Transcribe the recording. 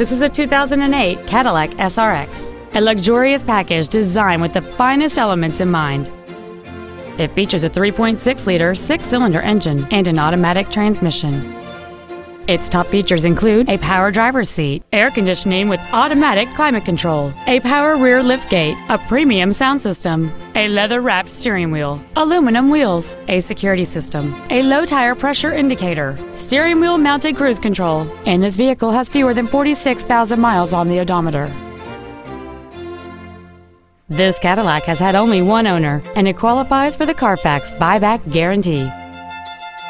This is a 2008 Cadillac SRX, a luxurious package designed with the finest elements in mind. It features a 3.6 liter six cylinder engine and an automatic transmission. Its top features include a power driver's seat, air conditioning with automatic climate control, a power rear liftgate, a premium sound system, a leather wrapped steering wheel, aluminum wheels, a security system, a low tire pressure indicator, steering wheel mounted cruise control, and this vehicle has fewer than 46,000 miles on the odometer. This Cadillac has had only one owner, and it qualifies for the Carfax buyback guarantee.